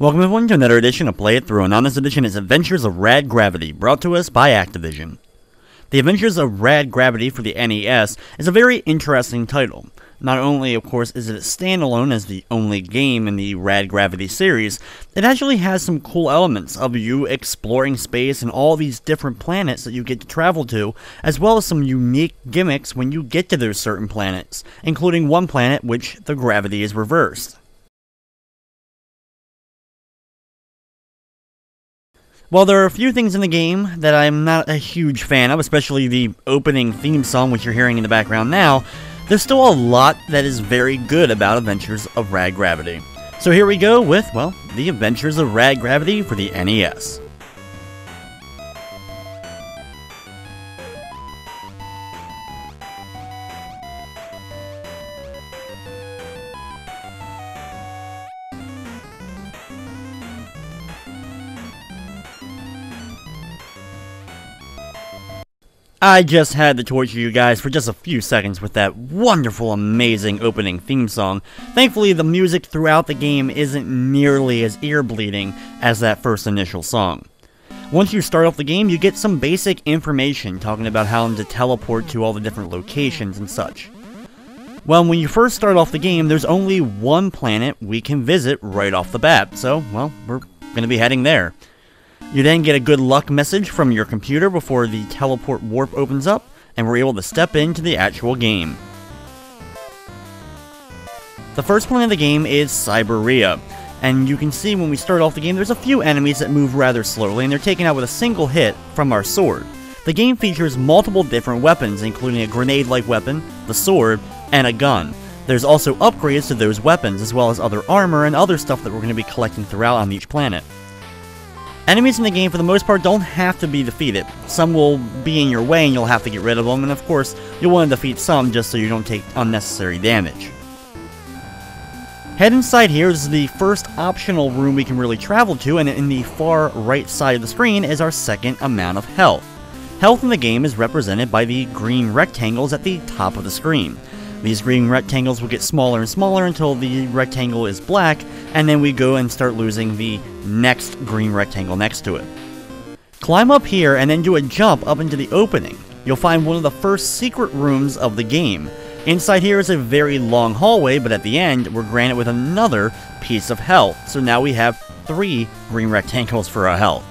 Welcome everyone to another edition of Play It Through, and on this edition is Adventures of Rad Gravity, brought to us by Activision. The Adventures of Rad Gravity for the NES is a very interesting title. Not only, of course, is it standalone as the only game in the Rad Gravity series, it actually has some cool elements of you exploring space and all these different planets that you get to travel to, as well as some unique gimmicks when you get to those certain planets, including one planet which the gravity is reversed. While there are a few things in the game that I'm not a huge fan of, especially the opening theme song which you're hearing in the background now, there's still a lot that is very good about Adventures of Rad Gravity. So here we go with, well, the Adventures of Rad Gravity for the NES. I just had to torture you guys for just a few seconds with that wonderful, amazing opening theme song. Thankfully, the music throughout the game isn't nearly as ear bleeding as that first initial song. Once you start off the game, you get some basic information talking about how to teleport to all the different locations and such. Well, when you first start off the game, there's only one planet we can visit right off the bat, so, well, we're gonna be heading there. You then get a good luck message from your computer before the teleport warp opens up, and we're able to step into the actual game. The first planet of the game is Cyberia, and you can see when we start off the game there's a few enemies that move rather slowly and they're taken out with a single hit from our sword. The game features multiple different weapons, including a grenade-like weapon, the sword, and a gun. There's also upgrades to those weapons, as well as other armor and other stuff that we're going to be collecting throughout on each planet. Enemies in the game, for the most part, don't have to be defeated. Some will be in your way and you'll have to get rid of them, and of course, you'll want to defeat some just so you don't take unnecessary damage. Head inside here is the first optional room we can really travel to, and in the far right side of the screen is our second amount of health. Health in the game is represented by the green rectangles at the top of the screen. These green rectangles will get smaller and smaller until the rectangle is black, and then we go and start losing the next green rectangle next to it. Climb up here and then do a jump up into the opening. You'll find one of the first secret rooms of the game. Inside here is a very long hallway, but at the end, we're granted with another piece of health. So now we have three green rectangles for our health.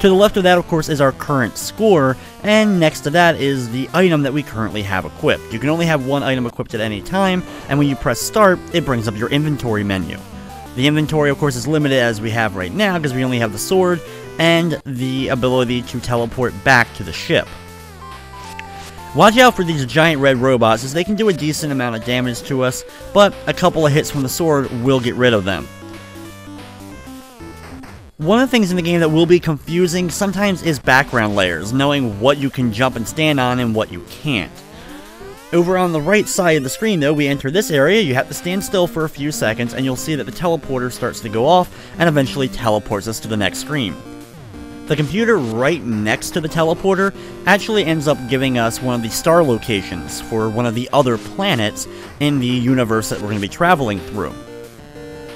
To the left of that, of course, is our current score, and next to that is the item that we currently have equipped. You can only have one item equipped at any time, and when you press start, it brings up your inventory menu. The inventory, of course, is limited as we have right now, because we only have the sword, and the ability to teleport back to the ship. Watch out for these giant red robots, as they can do a decent amount of damage to us, but a couple of hits from the sword will get rid of them. One of the things in the game that will be confusing sometimes is background layers, knowing what you can jump and stand on and what you can't. Over on the right side of the screen though, we enter this area, you have to stand still for a few seconds and you'll see that the teleporter starts to go off and eventually teleports us to the next screen. The computer right next to the teleporter actually ends up giving us one of the star locations for one of the other planets in the universe that we're going to be traveling through.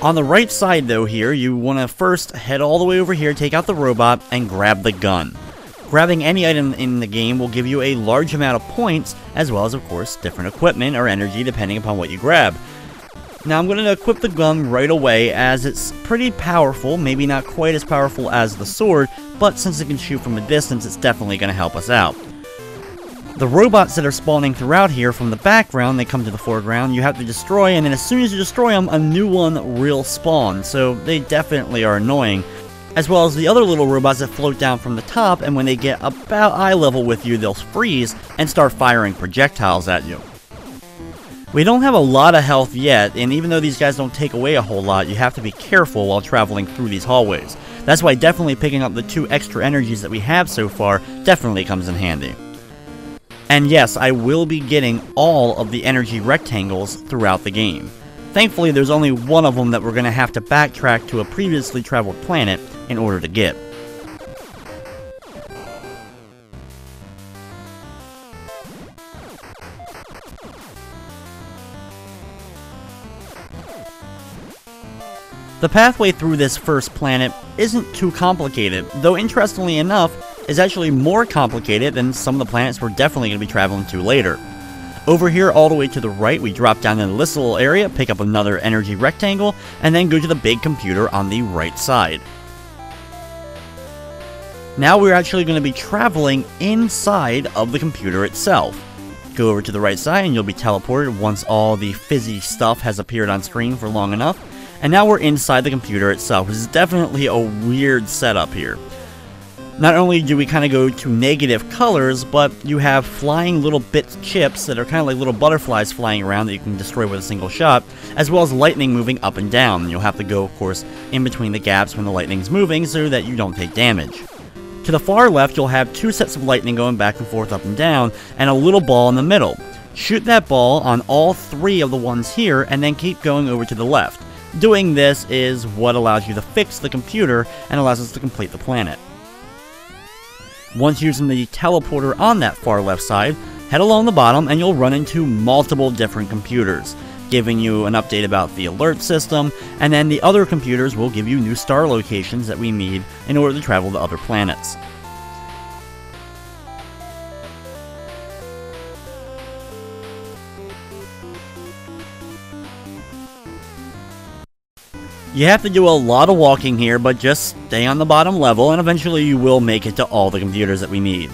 On the right side though here, you want to first head all the way over here, take out the robot, and grab the gun. Grabbing any item in the game will give you a large amount of points, as well as of course different equipment or energy depending upon what you grab. Now I'm going to equip the gun right away as it's pretty powerful, maybe not quite as powerful as the sword, but since it can shoot from a distance it's definitely going to help us out. The robots that are spawning throughout here from the background, they come to the foreground, you have to destroy, and then as soon as you destroy them, a new one will spawn, so they definitely are annoying. As well as the other little robots that float down from the top, and when they get about eye level with you, they'll freeze and start firing projectiles at you. We don't have a lot of health yet, and even though these guys don't take away a whole lot, you have to be careful while traveling through these hallways. That's why definitely picking up the two extra energies that we have so far definitely comes in handy. And yes, I will be getting all of the energy rectangles throughout the game. Thankfully, there's only one of them that we're going to have to backtrack to a previously traveled planet in order to get. The pathway through this first planet isn't too complicated, though interestingly enough, is actually more complicated than some of the planets we're definitely going to be traveling to later. Over here, all the way to the right, we drop down into this little area, pick up another energy rectangle, and then go to the big computer on the right side. Now we're actually going to be traveling inside of the computer itself. Go over to the right side and you'll be teleported once all the fizzy stuff has appeared on screen for long enough. And now we're inside the computer itself, which is definitely a weird setup here. Not only do we kind of go to negative colors, but you have flying little bits chips that are kind of like little butterflies flying around that you can destroy with a single shot, as well as lightning moving up and down. You'll have to go, of course, in between the gaps when the lightning's moving so that you don't take damage. To the far left, you'll have two sets of lightning going back and forth up and down, and a little ball in the middle. Shoot that ball on all three of the ones here, and then keep going over to the left. Doing this is what allows you to fix the computer and allows us to complete the planet. Once using the teleporter on that far left side, head along the bottom and you'll run into multiple different computers, giving you an update about the alert system, and then the other computers will give you new star locations that we need in order to travel to other planets. You have to do a lot of walking here, but just stay on the bottom level, and eventually you will make it to all the computers that we need.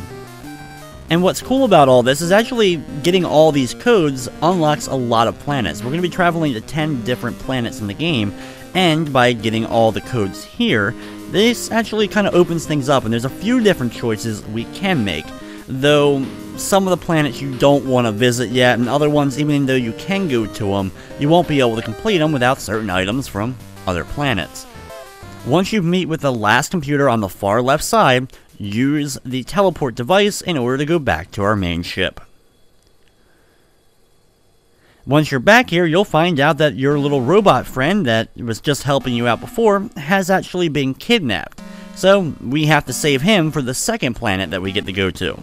And what's cool about all this is actually getting all these codes unlocks a lot of planets. We're going to be traveling to 10 different planets in the game, and by getting all the codes here, this actually kind of opens things up, and there's a few different choices we can make. Though some of the planets you don't want to visit yet, and other ones, even though you can go to them, you won't be able to complete them without certain items from other planets. Once you meet with the last computer on the far left side, use the teleport device in order to go back to our main ship. Once you're back here, you'll find out that your little robot friend that was just helping you out before has actually been kidnapped. So, we have to save him for the second planet that we get to go to.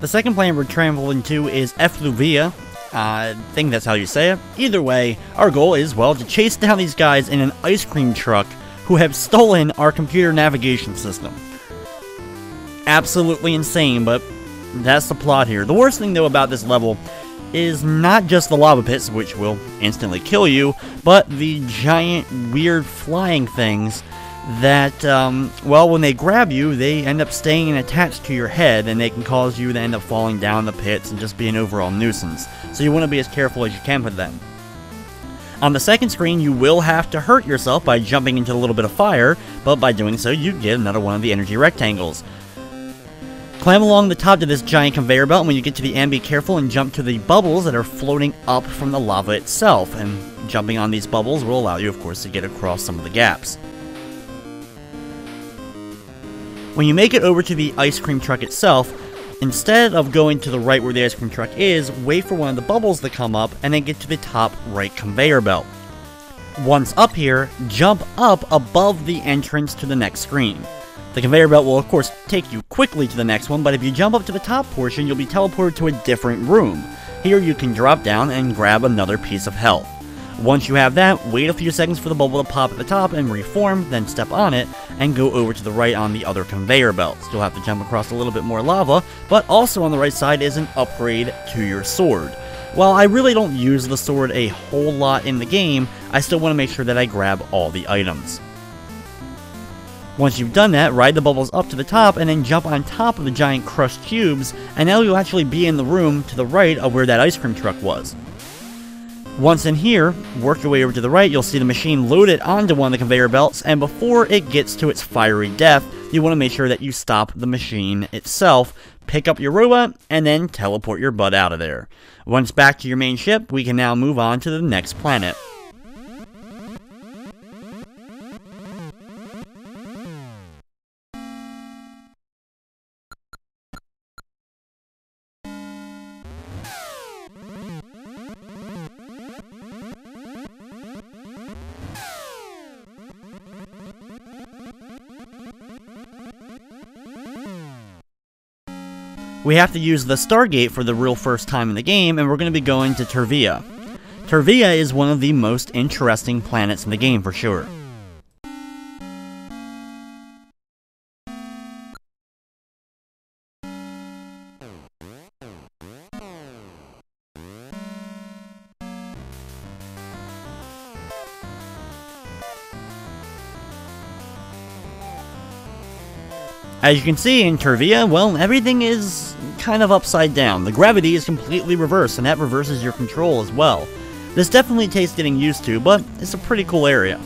The second planet we're traveling to is Effluvia, I think that's how you say it. Either way, our goal is, well, to chase down these guys in an ice cream truck who have stolen our computer navigation system. Absolutely insane, but that's the plot here. The worst thing, though, about this level is not just the lava pits, which will instantly kill you, but the giant, weird flying things that, um, well, when they grab you, they end up staying attached to your head, and they can cause you to end up falling down the pits and just be an overall nuisance. So you want to be as careful as you can with them. On the second screen, you will have to hurt yourself by jumping into a little bit of fire, but by doing so, you get another one of the energy rectangles. Climb along the top of this giant conveyor belt, and when you get to the end, be careful and jump to the bubbles that are floating up from the lava itself, and jumping on these bubbles will allow you, of course, to get across some of the gaps. When you make it over to the ice cream truck itself, instead of going to the right where the ice cream truck is, wait for one of the bubbles to come up and then get to the top right conveyor belt. Once up here, jump up above the entrance to the next screen. The conveyor belt will of course take you quickly to the next one, but if you jump up to the top portion, you'll be teleported to a different room. Here you can drop down and grab another piece of health. Once you have that, wait a few seconds for the bubble to pop at the top and reform, then step on it, and go over to the right on the other conveyor belt. Still have to jump across a little bit more lava, but also on the right side is an upgrade to your sword. While I really don't use the sword a whole lot in the game, I still want to make sure that I grab all the items. Once you've done that, ride the bubbles up to the top and then jump on top of the giant crushed cubes, and now you'll actually be in the room to the right of where that ice cream truck was. Once in here, work your way over to the right, you'll see the machine loaded onto one of the conveyor belts, and before it gets to its fiery death, you want to make sure that you stop the machine itself, pick up your robot, and then teleport your butt out of there. Once back to your main ship, we can now move on to the next planet. We have to use the Stargate for the real first time in the game, and we're going to be going to Turvia. Turvia is one of the most interesting planets in the game for sure. As you can see in Turvia, well, everything is kind of upside down. The gravity is completely reversed, and that reverses your control as well. This definitely takes getting used to, but it's a pretty cool area.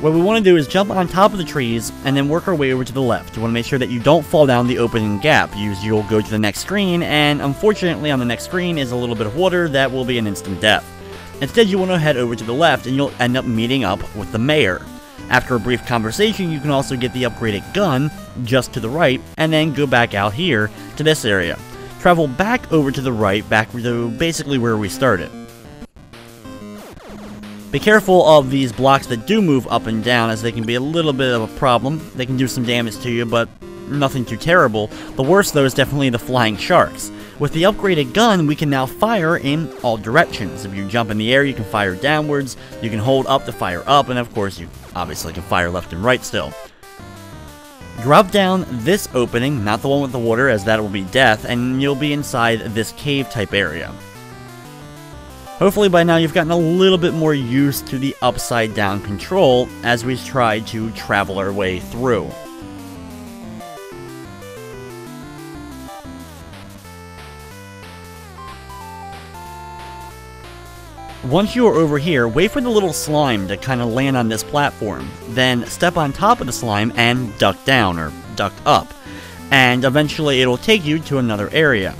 What we want to do is jump on top of the trees, and then work our way over to the left. You want to make sure that you don't fall down the opening gap, you'll go to the next screen, and unfortunately on the next screen is a little bit of water that will be an instant death. Instead, you want to head over to the left, and you'll end up meeting up with the mayor. After a brief conversation, you can also get the upgraded gun, just to the right, and then go back out here to this area. Travel back over to the right, back to basically where we started. Be careful of these blocks that do move up and down as they can be a little bit of a problem. They can do some damage to you, but nothing too terrible. The worst though is definitely the flying sharks. With the upgraded gun, we can now fire in all directions. If you jump in the air, you can fire downwards, you can hold up to fire up, and of course you obviously can fire left and right still. Drop down this opening, not the one with the water as that will be death, and you'll be inside this cave type area. Hopefully by now you've gotten a little bit more used to the upside down control as we try to travel our way through. Once you are over here, wait for the little slime to kind of land on this platform. Then step on top of the slime and duck down, or duck up. And eventually it'll take you to another area.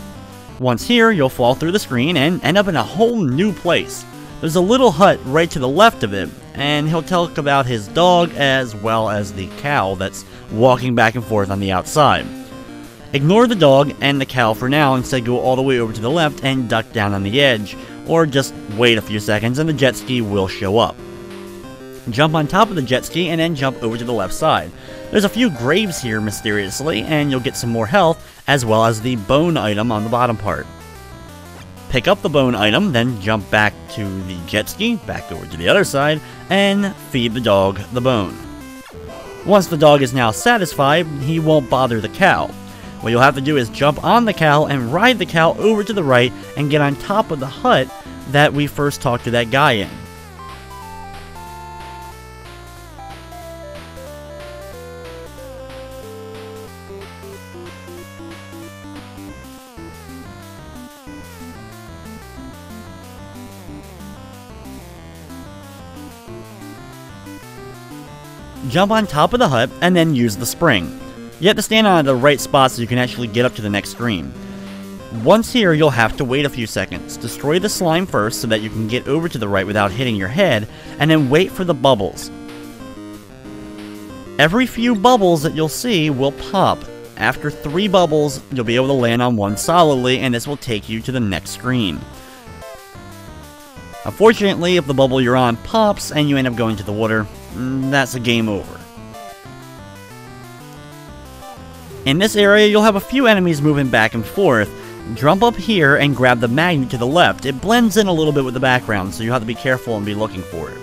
Once here, you'll fall through the screen and end up in a whole new place. There's a little hut right to the left of it, and he'll talk about his dog as well as the cow that's walking back and forth on the outside. Ignore the dog and the cow for now, instead go all the way over to the left and duck down on the edge, or just wait a few seconds and the jet ski will show up. Jump on top of the jet ski and then jump over to the left side. There's a few graves here mysteriously, and you'll get some more health, as well as the bone item on the bottom part. Pick up the bone item, then jump back to the jet ski, back over to the other side, and feed the dog the bone. Once the dog is now satisfied, he won't bother the cow. What you'll have to do is jump on the cow and ride the cow over to the right and get on top of the hut that we first talked to that guy in. Jump on top of the hut and then use the spring. You have to stand on the right spot so you can actually get up to the next screen. Once here, you'll have to wait a few seconds. Destroy the slime first so that you can get over to the right without hitting your head, and then wait for the bubbles. Every few bubbles that you'll see will pop. After three bubbles, you'll be able to land on one solidly, and this will take you to the next screen. Unfortunately, if the bubble you're on pops and you end up going to the water, mm, that's a game over. In this area, you'll have a few enemies moving back and forth. Jump up here and grab the magnet to the left. It blends in a little bit with the background, so you have to be careful and be looking for it.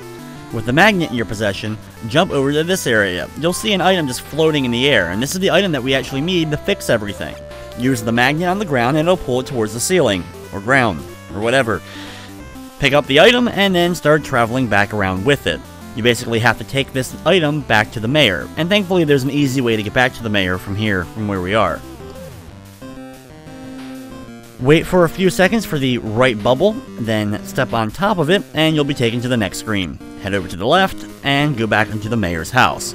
With the magnet in your possession, jump over to this area. You'll see an item just floating in the air, and this is the item that we actually need to fix everything. Use the magnet on the ground and it'll pull it towards the ceiling, or ground, or whatever. Pick up the item and then start traveling back around with it. You basically have to take this item back to the mayor, and thankfully there's an easy way to get back to the mayor from here, from where we are. Wait for a few seconds for the right bubble, then step on top of it, and you'll be taken to the next screen. Head over to the left, and go back into the mayor's house.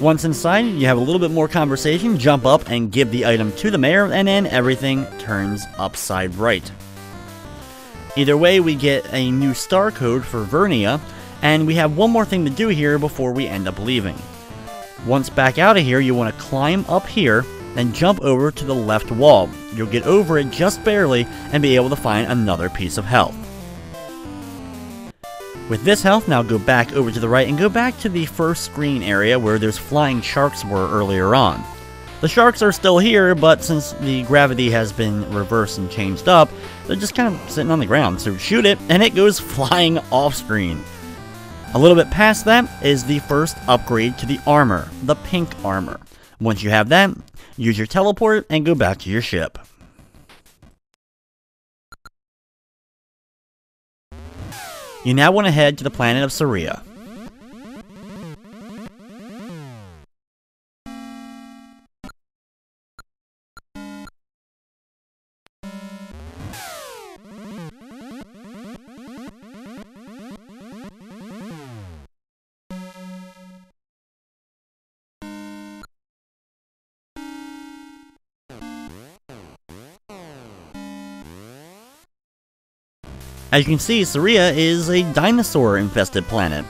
Once inside, you have a little bit more conversation, jump up and give the item to the mayor, and then everything turns upside right. Either way, we get a new star code for Vernia, and we have one more thing to do here before we end up leaving. Once back out of here, you want to climb up here, then jump over to the left wall. You'll get over it just barely and be able to find another piece of health. With this health, now go back over to the right and go back to the first screen area where those flying sharks were earlier on. The sharks are still here, but since the gravity has been reversed and changed up, they're just kind of sitting on the ground. So shoot it, and it goes flying off screen. A little bit past that is the first upgrade to the armor, the pink armor. Once you have that, use your teleport and go back to your ship. You now want to head to the planet of Sauria. As you can see, Sauria is a dinosaur-infested planet.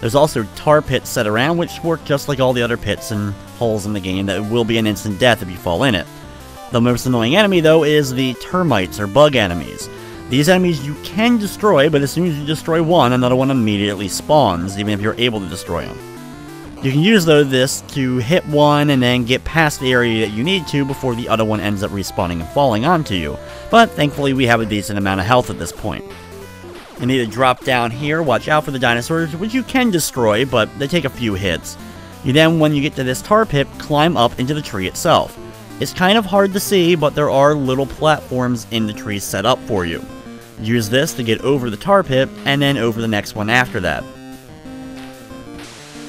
There's also tar pits set around, which work just like all the other pits and holes in the game that will be an instant death if you fall in it. The most annoying enemy, though, is the termites, or bug enemies. These enemies you can destroy, but as soon as you destroy one, another one immediately spawns, even if you're able to destroy them. You can use, though, this to hit one and then get past the area that you need to before the other one ends up respawning and falling onto you, but thankfully we have a decent amount of health at this point. You need to drop down here, watch out for the dinosaurs, which you can destroy, but they take a few hits. You then, when you get to this tar pit, climb up into the tree itself. It's kind of hard to see, but there are little platforms in the tree set up for you. Use this to get over the tar pit, and then over the next one after that.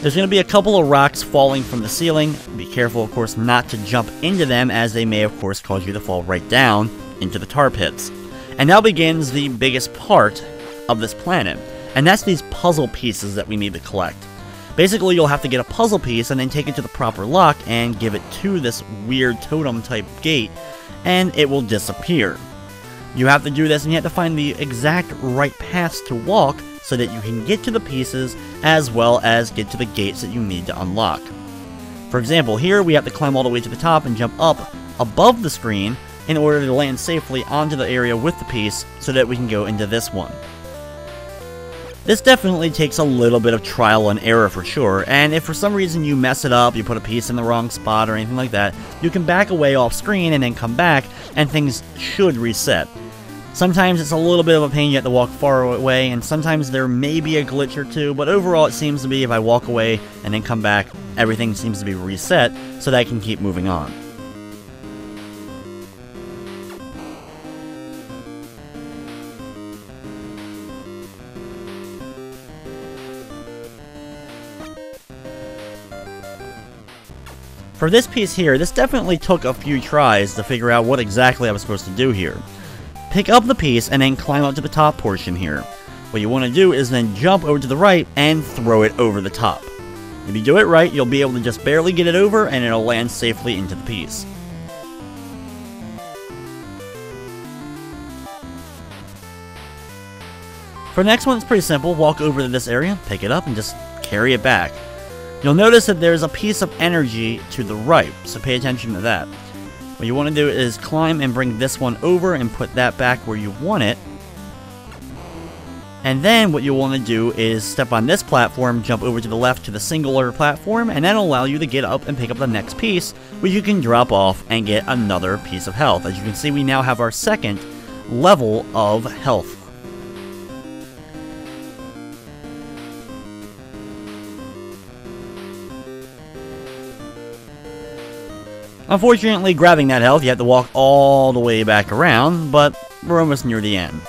There's going to be a couple of rocks falling from the ceiling. Be careful, of course, not to jump into them, as they may, of course, cause you to fall right down into the tar pits. And now begins the biggest part of this planet, and that's these puzzle pieces that we need to collect. Basically, you'll have to get a puzzle piece and then take it to the proper lock and give it to this weird totem type gate, and it will disappear. You have to do this and you have to find the exact right paths to walk so that you can get to the pieces as well as get to the gates that you need to unlock. For example, here we have to climb all the way to the top and jump up above the screen in order to land safely onto the area with the piece so that we can go into this one. This definitely takes a little bit of trial and error for sure, and if for some reason you mess it up, you put a piece in the wrong spot or anything like that, you can back away off screen and then come back, and things should reset. Sometimes it's a little bit of a pain, you have to walk far away, and sometimes there may be a glitch or two, but overall it seems to be if I walk away and then come back, everything seems to be reset, so that I can keep moving on. For this piece here, this definitely took a few tries to figure out what exactly I was supposed to do here. Pick up the piece and then climb up to the top portion here. What you want to do is then jump over to the right and throw it over the top. If you do it right, you'll be able to just barely get it over and it'll land safely into the piece. For the next one, it's pretty simple. Walk over to this area, pick it up, and just carry it back. You'll notice that there's a piece of energy to the right, so pay attention to that. What you want to do is climb and bring this one over and put that back where you want it. And then what you'll want to do is step on this platform, jump over to the left to the single singular platform, and that'll allow you to get up and pick up the next piece, which you can drop off and get another piece of health. As you can see, we now have our second level of health. Unfortunately, grabbing that health, you have to walk all the way back around, but we're almost near the end.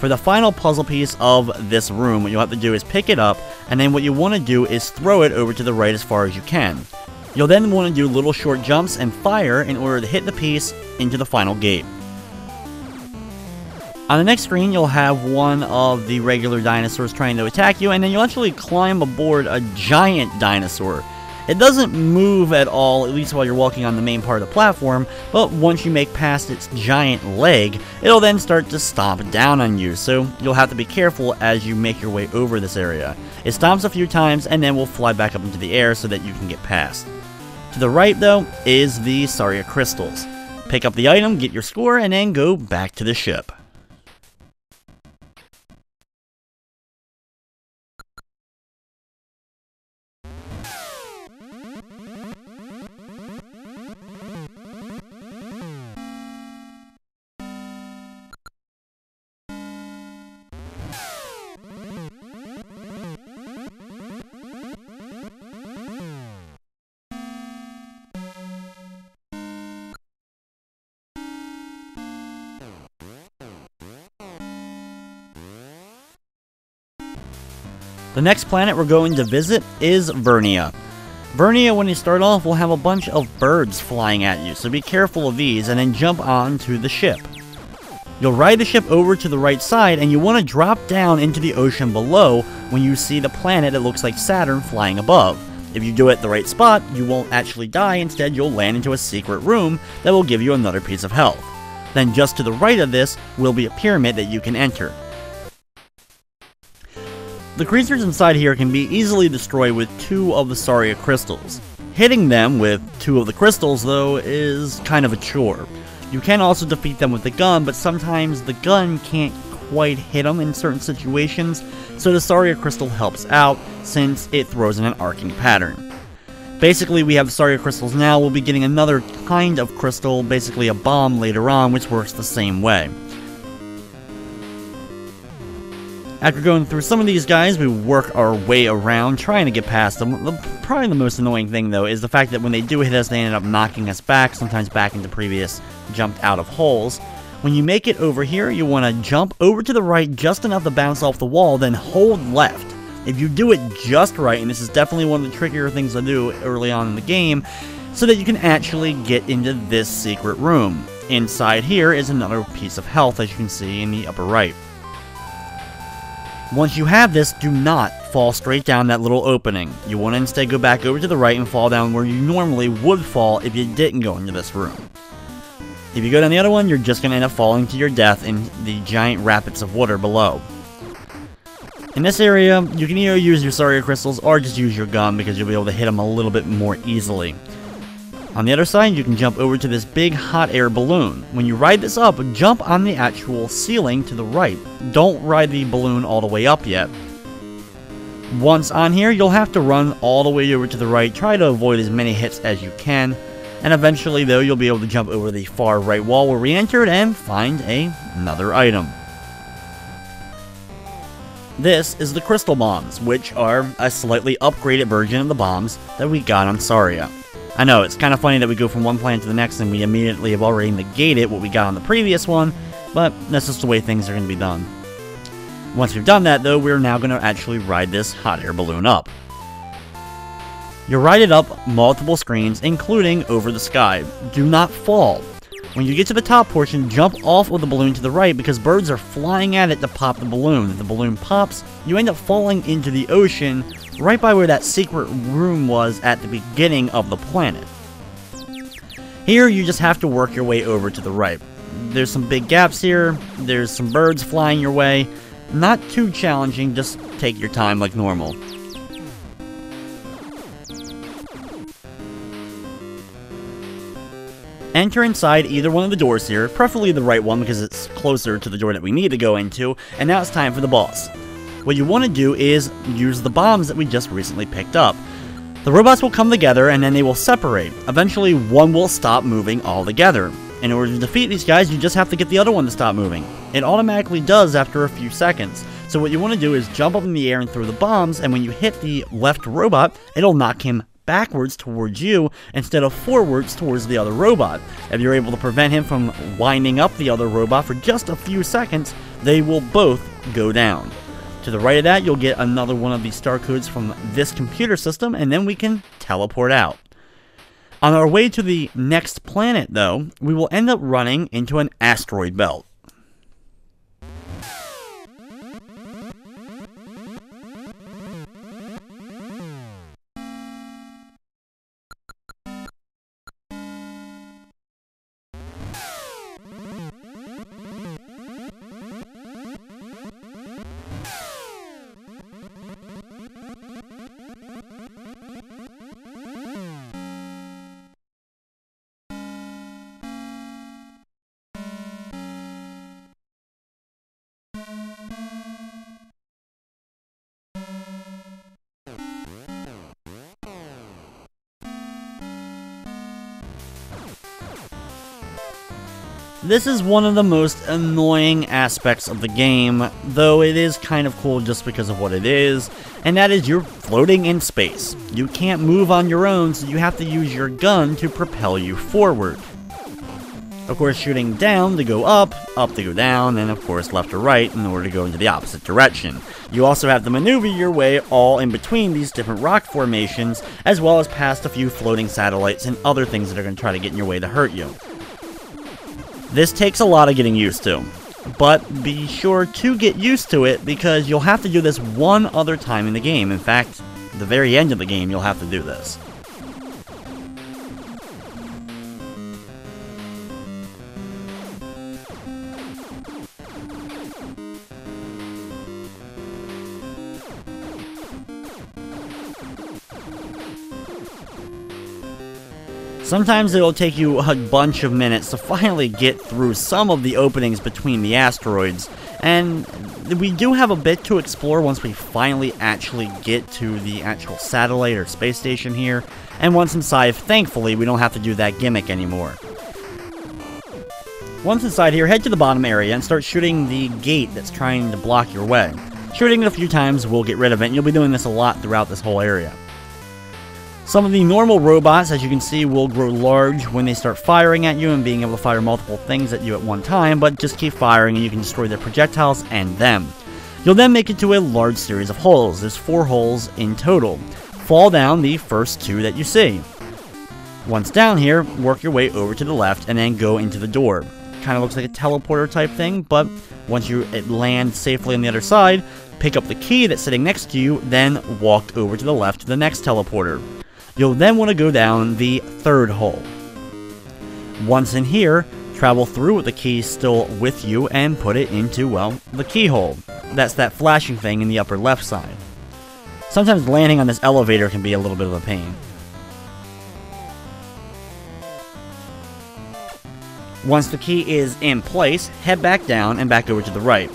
For the final puzzle piece of this room, what you'll have to do is pick it up, and then what you want to do is throw it over to the right as far as you can. You'll then want to do little short jumps and fire in order to hit the piece into the final gate. On the next screen, you'll have one of the regular dinosaurs trying to attack you, and then you'll actually climb aboard a giant dinosaur. It doesn't move at all, at least while you're walking on the main part of the platform, but once you make past its giant leg, it'll then start to stomp down on you, so you'll have to be careful as you make your way over this area. It stomps a few times and then will fly back up into the air so that you can get past. To the right, though, is the Sauria Crystals. Pick up the item, get your score, and then go back to the ship. The next planet we're going to visit is Vernia. Vernia, when you start off, will have a bunch of birds flying at you, so be careful of these and then jump on to the ship. You'll ride the ship over to the right side and you want to drop down into the ocean below when you see the planet that looks like Saturn flying above. If you do it the right spot, you won't actually die, instead you'll land into a secret room that will give you another piece of health. Then just to the right of this will be a pyramid that you can enter. The creatures inside here can be easily destroyed with two of the Sauria crystals. Hitting them with two of the crystals, though, is kind of a chore. You can also defeat them with the gun, but sometimes the gun can't quite hit them in certain situations, so the Sauria crystal helps out since it throws in an arcing pattern. Basically, we have Sauria crystals now, we'll be getting another kind of crystal, basically a bomb later on, which works the same way. After going through some of these guys, we work our way around, trying to get past them. Probably the most annoying thing, though, is the fact that when they do hit us, they end up knocking us back, sometimes back into previous jumped out of holes. When you make it over here, you want to jump over to the right just enough to bounce off the wall, then hold left. If you do it just right, and this is definitely one of the trickier things to do early on in the game, so that you can actually get into this secret room. Inside here is another piece of health, as you can see in the upper right. Once you have this, do not fall straight down that little opening. You want to instead go back over to the right and fall down where you normally would fall if you didn't go into this room. If you go down the other one, you're just going to end up falling to your death in the giant rapids of water below. In this area, you can either use your Sauria Crystals or just use your gun because you'll be able to hit them a little bit more easily. On the other side, you can jump over to this big hot air balloon. When you ride this up, jump on the actual ceiling to the right. Don't ride the balloon all the way up yet. Once on here, you'll have to run all the way over to the right, try to avoid as many hits as you can, and eventually though you'll be able to jump over the far right wall where we entered and find a, another item. This is the Crystal Bombs, which are a slightly upgraded version of the bombs that we got on Sauria. I know, it's kind of funny that we go from one planet to the next and we immediately have already negated what we got on the previous one, but that's just the way things are going to be done. Once we've done that, though, we're now going to actually ride this hot air balloon up. You ride it up multiple screens, including over the sky. Do not fall. When you get to the top portion, jump off of the balloon to the right because birds are flying at it to pop the balloon. If the balloon pops, you end up falling into the ocean right by where that secret room was at the beginning of the planet. Here, you just have to work your way over to the right. There's some big gaps here, there's some birds flying your way. Not too challenging, just take your time like normal. Enter inside either one of the doors here, preferably the right one because it's closer to the door that we need to go into, and now it's time for the boss. What you want to do is use the bombs that we just recently picked up. The robots will come together and then they will separate. Eventually, one will stop moving altogether. In order to defeat these guys, you just have to get the other one to stop moving. It automatically does after a few seconds. So what you want to do is jump up in the air and throw the bombs, and when you hit the left robot, it'll knock him backwards towards you instead of forwards towards the other robot. If you're able to prevent him from winding up the other robot for just a few seconds, they will both go down. To the right of that, you'll get another one of these star codes from this computer system, and then we can teleport out. On our way to the next planet, though, we will end up running into an asteroid belt. This is one of the most annoying aspects of the game, though it is kind of cool just because of what it is, and that is you're floating in space. You can't move on your own, so you have to use your gun to propel you forward. Of course, shooting down to go up, up to go down, and of course left or right in order to go into the opposite direction. You also have to maneuver your way all in between these different rock formations, as well as past a few floating satellites and other things that are going to try to get in your way to hurt you. This takes a lot of getting used to, but be sure to get used to it because you'll have to do this one other time in the game. In fact, the very end of the game, you'll have to do this. Sometimes it'll take you a bunch of minutes to finally get through some of the openings between the asteroids, and we do have a bit to explore once we finally actually get to the actual satellite or space station here, and once inside, thankfully, we don't have to do that gimmick anymore. Once inside here, head to the bottom area and start shooting the gate that's trying to block your way. Shooting it a few times will get rid of it, and you'll be doing this a lot throughout this whole area. Some of the normal robots, as you can see, will grow large when they start firing at you and being able to fire multiple things at you at one time, but just keep firing and you can destroy their projectiles and them. You'll then make it to a large series of holes. There's four holes in total. Fall down the first two that you see. Once down here, work your way over to the left and then go into the door. Kind of looks like a teleporter type thing, but once you land safely on the other side, pick up the key that's sitting next to you, then walk over to the left to the next teleporter. You'll then want to go down the third hole. Once in here, travel through with the key still with you and put it into, well, the keyhole. That's that flashing thing in the upper left side. Sometimes landing on this elevator can be a little bit of a pain. Once the key is in place, head back down and back over to the right.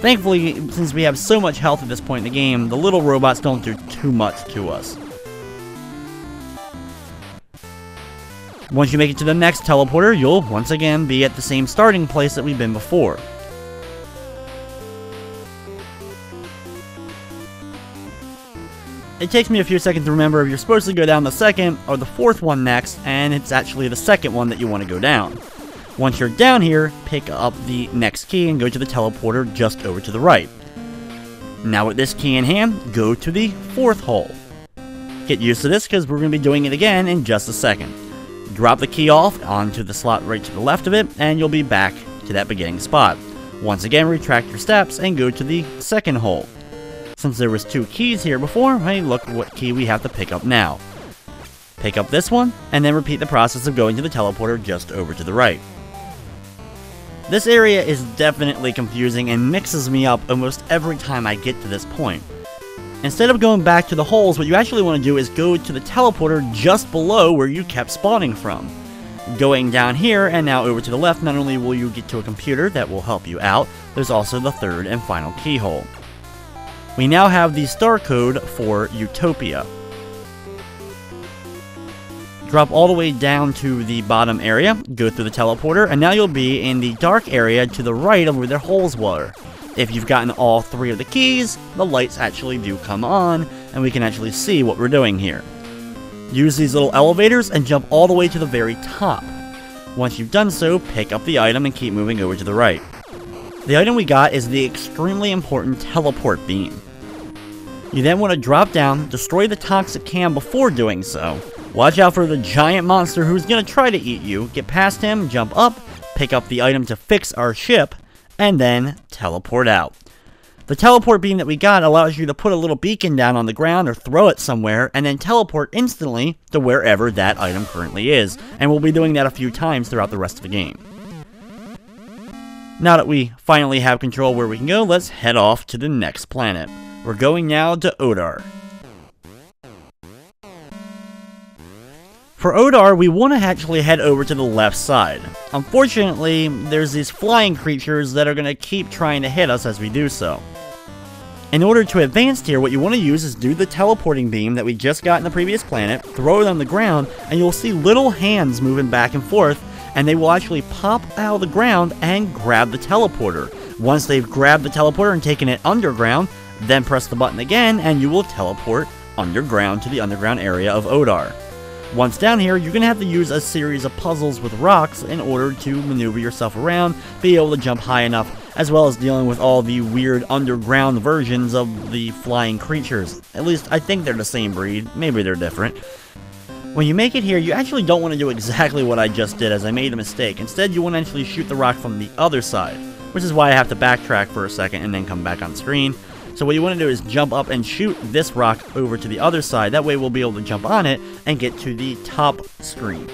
Thankfully, since we have so much health at this point in the game, the little robots don't do too much to us. Once you make it to the next teleporter, you'll once again be at the same starting place that we've been before. It takes me a few seconds to remember if you're supposed to go down the second or the fourth one next, and it's actually the second one that you want to go down. Once you're down here, pick up the next key and go to the teleporter just over to the right. Now with this key in hand, go to the fourth hole. Get used to this because we're going to be doing it again in just a second. Drop the key off onto the slot right to the left of it, and you'll be back to that beginning spot. Once again, retract your steps and go to the second hole. Since there was two keys here before, hey, look what key we have to pick up now. Pick up this one, and then repeat the process of going to the teleporter just over to the right. This area is definitely confusing and mixes me up almost every time I get to this point. Instead of going back to the holes, what you actually want to do is go to the teleporter just below where you kept spawning from. Going down here and now over to the left, not only will you get to a computer that will help you out, there's also the third and final keyhole. We now have the star code for Utopia drop all the way down to the bottom area, go through the teleporter, and now you'll be in the dark area to the right of where their holes were. If you've gotten all three of the keys, the lights actually do come on, and we can actually see what we're doing here. Use these little elevators and jump all the way to the very top. Once you've done so, pick up the item and keep moving over to the right. The item we got is the extremely important teleport beam. You then want to drop down, destroy the toxic cam before doing so, Watch out for the giant monster who's gonna try to eat you. Get past him, jump up, pick up the item to fix our ship, and then teleport out. The teleport beam that we got allows you to put a little beacon down on the ground or throw it somewhere and then teleport instantly to wherever that item currently is. And we'll be doing that a few times throughout the rest of the game. Now that we finally have control where we can go, let's head off to the next planet. We're going now to Odar. For Odar, we want to actually head over to the left side. Unfortunately, there's these flying creatures that are going to keep trying to hit us as we do so. In order to advance here, what you want to use is do the teleporting beam that we just got in the previous planet, throw it on the ground, and you'll see little hands moving back and forth, and they will actually pop out of the ground and grab the teleporter. Once they've grabbed the teleporter and taken it underground, then press the button again, and you will teleport underground to the underground area of Odar. Once down here, you're going to have to use a series of puzzles with rocks in order to maneuver yourself around, be able to jump high enough, as well as dealing with all the weird underground versions of the flying creatures. At least, I think they're the same breed, maybe they're different. When you make it here, you actually don't want to do exactly what I just did as I made a mistake. Instead, you want to actually shoot the rock from the other side, which is why I have to backtrack for a second and then come back on screen. So what you want to do is jump up and shoot this rock over to the other side. That way we'll be able to jump on it and get to the top screen.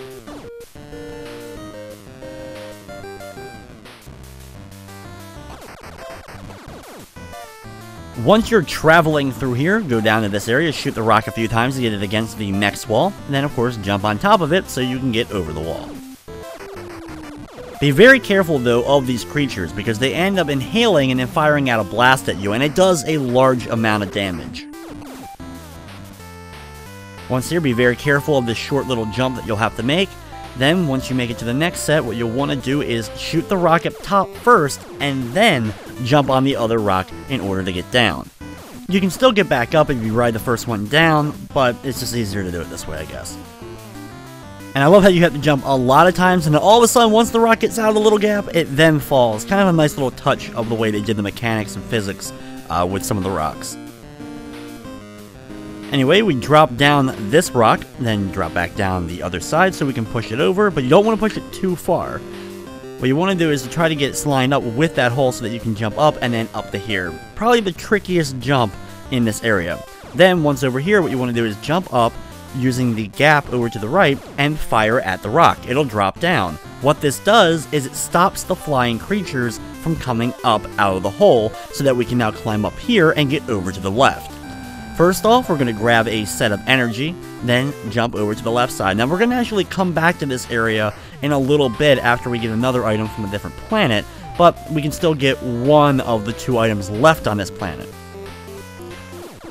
Once you're traveling through here, go down to this area, shoot the rock a few times to get it against the next wall, and then of course jump on top of it so you can get over the wall. Be very careful though of these creatures because they end up inhaling and then firing out a blast at you and it does a large amount of damage. Once here, be very careful of this short little jump that you'll have to make. Then, once you make it to the next set, what you'll want to do is shoot the rock up top first, and then jump on the other rock in order to get down. You can still get back up if you ride the first one down, but it's just easier to do it this way, I guess. And I love how you have to jump a lot of times, and all of a sudden, once the rock gets out of the little gap, it then falls. Kind of a nice little touch of the way they did the mechanics and physics uh, with some of the rocks. Anyway, we drop down this rock, then drop back down the other side so we can push it over, but you don't want to push it too far. What you want to do is to try to get it lined up with that hole so that you can jump up and then up to here. Probably the trickiest jump in this area. Then, once over here, what you want to do is jump up, using the gap over to the right and fire at the rock. It'll drop down. What this does is it stops the flying creatures from coming up out of the hole so that we can now climb up here and get over to the left. First off, we're going to grab a set of energy, then jump over to the left side. Now we're going to actually come back to this area in a little bit after we get another item from a different planet, but we can still get one of the two items left on this planet.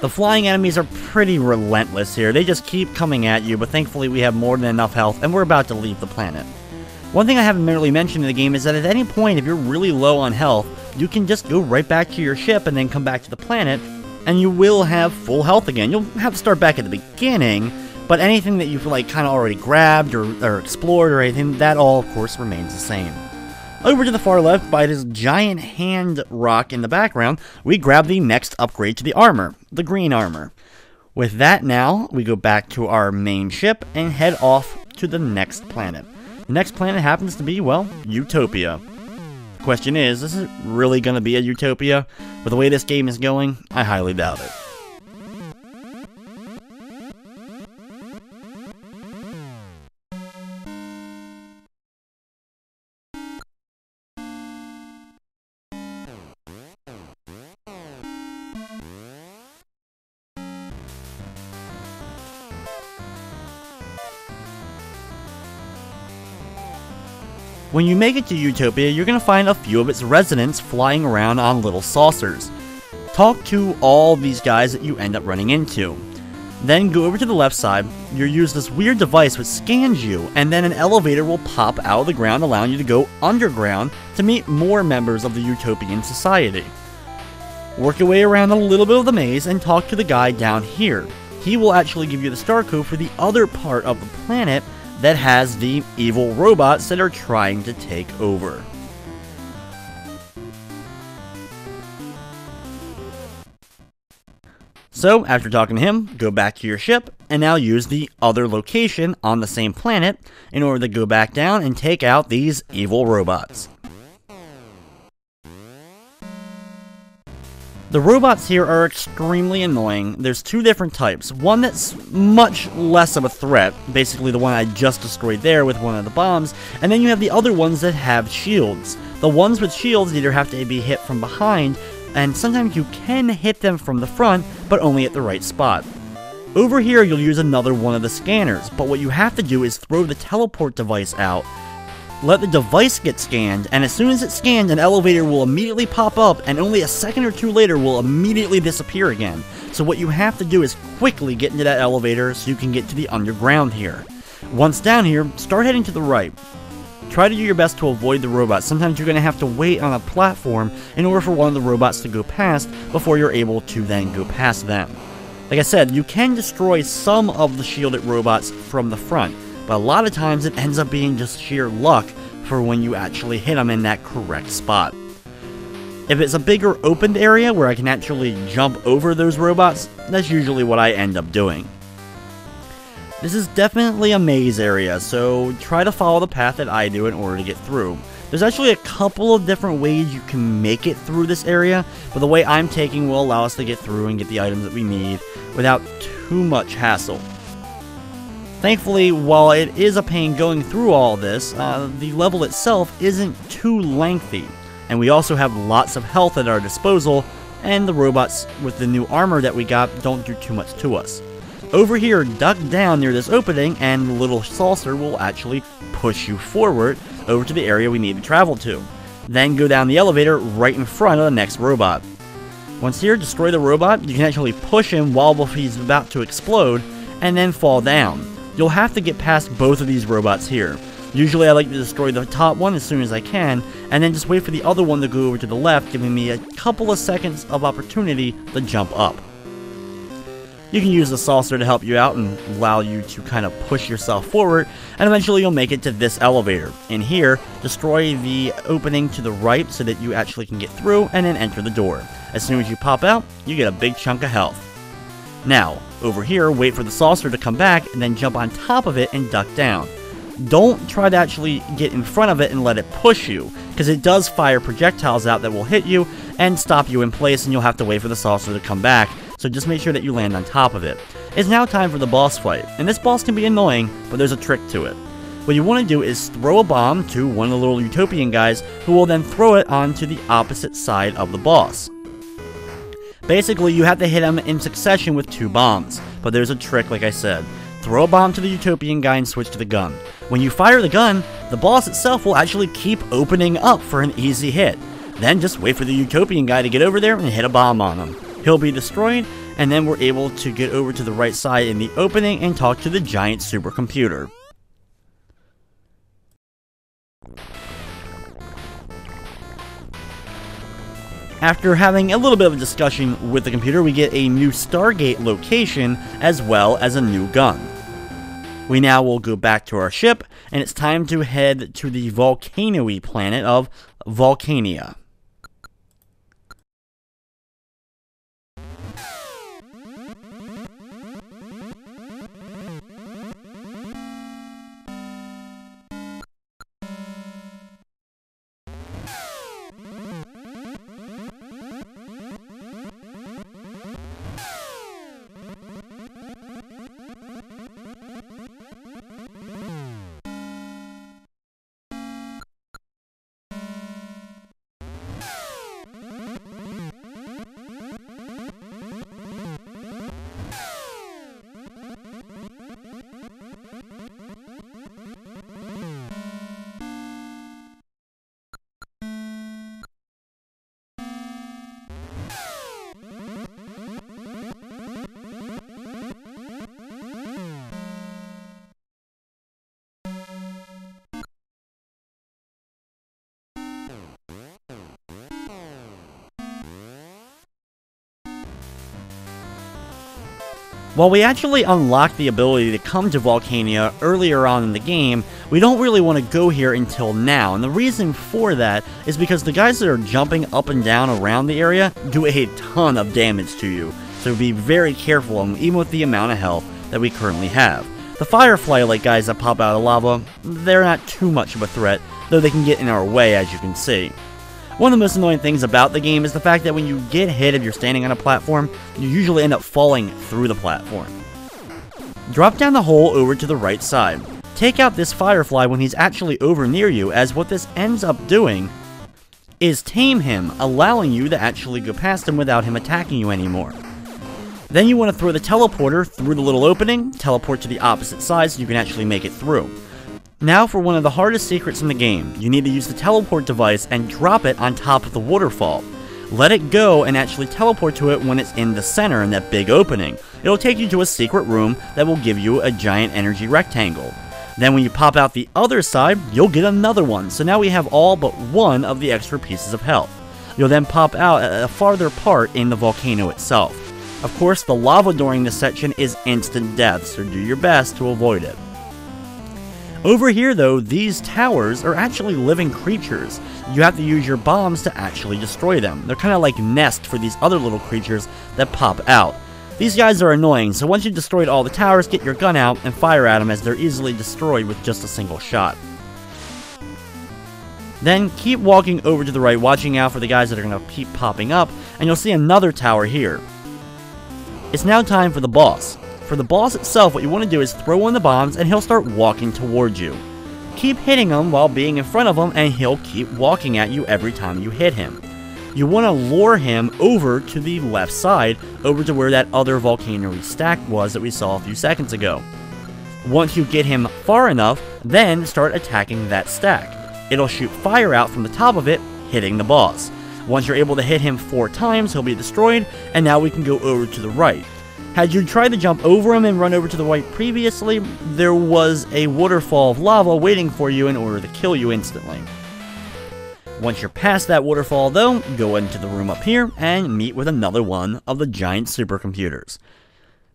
The flying enemies are pretty relentless here. They just keep coming at you, but thankfully we have more than enough health, and we're about to leave the planet. One thing I haven't really mentioned in the game is that at any point, if you're really low on health, you can just go right back to your ship and then come back to the planet, and you will have full health again. You'll have to start back at the beginning, but anything that you've like kind of already grabbed or, or explored or anything, that all of course remains the same. Over to the far left, by this giant hand rock in the background, we grab the next upgrade to the armor, the green armor. With that now, we go back to our main ship and head off to the next planet. The next planet happens to be, well, Utopia. Question is, is it really going to be a Utopia? With the way this game is going, I highly doubt it. When you make it to Utopia, you're going to find a few of its residents flying around on little saucers. Talk to all these guys that you end up running into. Then go over to the left side, you'll use this weird device which scans you, and then an elevator will pop out of the ground allowing you to go underground to meet more members of the Utopian Society. Work your way around a little bit of the maze and talk to the guy down here. He will actually give you the star code for the other part of the planet that has the evil robots that are trying to take over. So, after talking to him, go back to your ship, and now use the other location on the same planet in order to go back down and take out these evil robots. The robots here are extremely annoying. There's two different types. One that's much less of a threat, basically the one I just destroyed there with one of the bombs, and then you have the other ones that have shields. The ones with shields either have to be hit from behind, and sometimes you can hit them from the front, but only at the right spot. Over here, you'll use another one of the scanners, but what you have to do is throw the teleport device out let the device get scanned, and as soon as it's scanned, an elevator will immediately pop up, and only a second or two later will immediately disappear again. So what you have to do is quickly get into that elevator so you can get to the underground here. Once down here, start heading to the right. Try to do your best to avoid the robots. Sometimes you're going to have to wait on a platform in order for one of the robots to go past before you're able to then go past them. Like I said, you can destroy some of the shielded robots from the front, but a lot of times it ends up being just sheer luck for when you actually hit them in that correct spot. If it's a bigger opened area where I can actually jump over those robots, that's usually what I end up doing. This is definitely a maze area, so try to follow the path that I do in order to get through. There's actually a couple of different ways you can make it through this area, but the way I'm taking will allow us to get through and get the items that we need without too much hassle. Thankfully, while it is a pain going through all this, uh, the level itself isn't too lengthy, and we also have lots of health at our disposal, and the robots with the new armor that we got don't do too much to us. Over here, duck down near this opening, and the little saucer will actually push you forward over to the area we need to travel to. Then go down the elevator right in front of the next robot. Once here, destroy the robot, you can actually push him while he's about to explode, and then fall down. You'll have to get past both of these robots here. Usually I like to destroy the top one as soon as I can, and then just wait for the other one to go over to the left, giving me a couple of seconds of opportunity to jump up. You can use the saucer to help you out and allow you to kind of push yourself forward, and eventually you'll make it to this elevator. In here, destroy the opening to the right so that you actually can get through, and then enter the door. As soon as you pop out, you get a big chunk of health. Now, over here, wait for the saucer to come back, and then jump on top of it and duck down. Don't try to actually get in front of it and let it push you, because it does fire projectiles out that will hit you and stop you in place, and you'll have to wait for the saucer to come back, so just make sure that you land on top of it. It's now time for the boss fight, and this boss can be annoying, but there's a trick to it. What you want to do is throw a bomb to one of the little utopian guys, who will then throw it onto the opposite side of the boss. Basically, you have to hit him in succession with two bombs, but there's a trick like I said. Throw a bomb to the Utopian guy and switch to the gun. When you fire the gun, the boss itself will actually keep opening up for an easy hit. Then just wait for the Utopian guy to get over there and hit a bomb on him. He'll be destroyed, and then we're able to get over to the right side in the opening and talk to the giant supercomputer. After having a little bit of a discussion with the computer, we get a new Stargate location as well as a new gun. We now will go back to our ship, and it's time to head to the volcano planet of Volcania. While we actually unlock the ability to come to Volcania earlier on in the game, we don't really want to go here until now, and the reason for that is because the guys that are jumping up and down around the area do a ton of damage to you, so be very careful even with the amount of health that we currently have. The Firefly-like guys that pop out of lava, they're not too much of a threat, though they can get in our way as you can see. One of the most annoying things about the game is the fact that when you get hit if you're standing on a platform, you usually end up falling through the platform. Drop down the hole over to the right side. Take out this Firefly when he's actually over near you, as what this ends up doing is tame him, allowing you to actually go past him without him attacking you anymore. Then you want to throw the teleporter through the little opening, teleport to the opposite side so you can actually make it through. Now for one of the hardest secrets in the game. You need to use the teleport device and drop it on top of the waterfall. Let it go and actually teleport to it when it's in the center in that big opening. It'll take you to a secret room that will give you a giant energy rectangle. Then when you pop out the other side, you'll get another one, so now we have all but one of the extra pieces of health. You'll then pop out at a farther part in the volcano itself. Of course, the lava during this section is instant death, so do your best to avoid it. Over here though, these towers are actually living creatures. You have to use your bombs to actually destroy them. They're kind of like nest for these other little creatures that pop out. These guys are annoying, so once you've destroyed all the towers, get your gun out and fire at them as they're easily destroyed with just a single shot. Then keep walking over to the right, watching out for the guys that are going to keep popping up, and you'll see another tower here. It's now time for the boss. For the boss itself, what you want to do is throw in the bombs and he'll start walking towards you. Keep hitting him while being in front of him and he'll keep walking at you every time you hit him. You want to lure him over to the left side, over to where that other volcano stack was that we saw a few seconds ago. Once you get him far enough, then start attacking that stack. It'll shoot fire out from the top of it, hitting the boss. Once you're able to hit him four times, he'll be destroyed, and now we can go over to the right. Had you tried to jump over him and run over to the right previously, there was a waterfall of lava waiting for you in order to kill you instantly. Once you're past that waterfall though, go into the room up here and meet with another one of the giant supercomputers.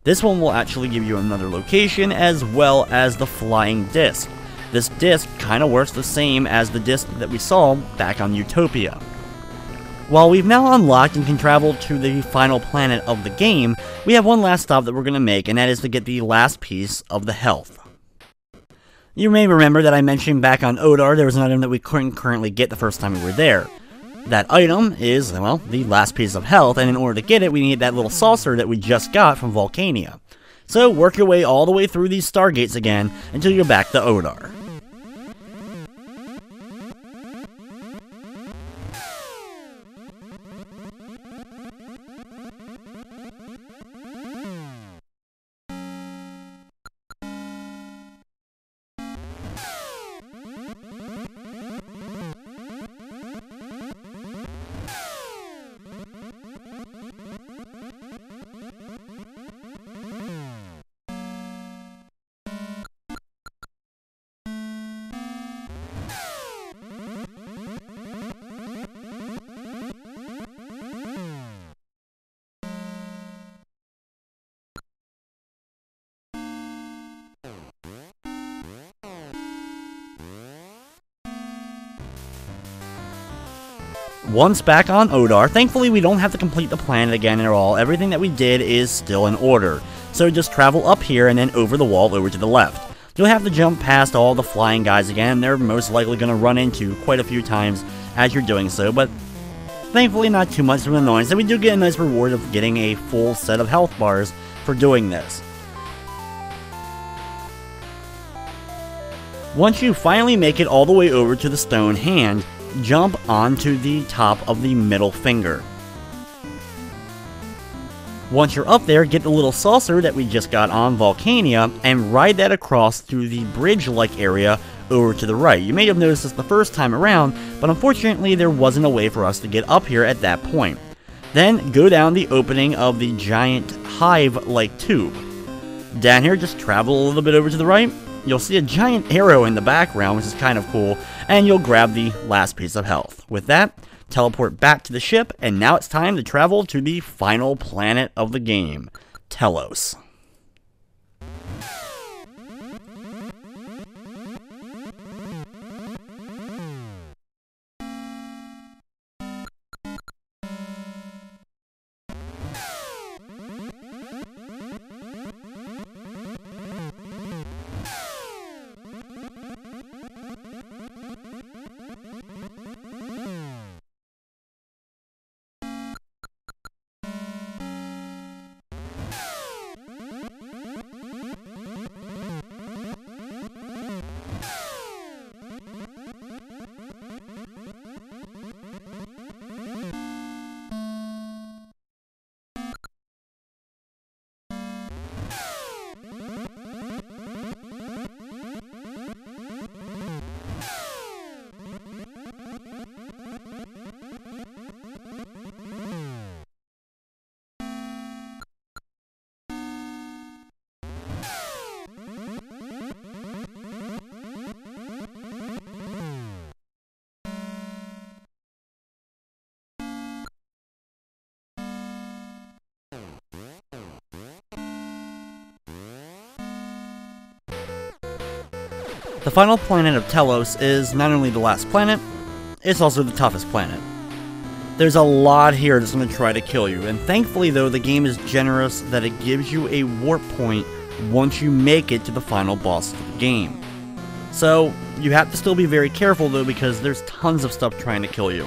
This one will actually give you another location as well as the flying disc. This disc kind of works the same as the disc that we saw back on Utopia. While we've now unlocked and can travel to the final planet of the game, we have one last stop that we're going to make, and that is to get the last piece of the health. You may remember that I mentioned back on Odar there was an item that we couldn't currently get the first time we were there. That item is, well, the last piece of health, and in order to get it, we need that little saucer that we just got from Volcania. So work your way all the way through these stargates again until you're back to Odar. Once back on Odar, thankfully we don't have to complete the planet again at all, everything that we did is still in order. So just travel up here and then over the wall over to the left. You'll have to jump past all the flying guys again, they're most likely going to run into quite a few times as you're doing so, but thankfully not too much of an annoyance, and we do get a nice reward of getting a full set of health bars for doing this. Once you finally make it all the way over to the stone hand, jump onto the top of the middle finger. Once you're up there, get the little saucer that we just got on Volcania and ride that across through the bridge-like area over to the right. You may have noticed this the first time around, but unfortunately there wasn't a way for us to get up here at that point. Then go down the opening of the giant hive-like tube. Down here, just travel a little bit over to the right, You'll see a giant arrow in the background, which is kind of cool, and you'll grab the last piece of health. With that, teleport back to the ship, and now it's time to travel to the final planet of the game, Telos. The final planet of Telos is not only the last planet, it's also the toughest planet. There's a lot here that's going to try to kill you, and thankfully though, the game is generous that it gives you a warp point once you make it to the final boss of the game. So, you have to still be very careful though because there's tons of stuff trying to kill you.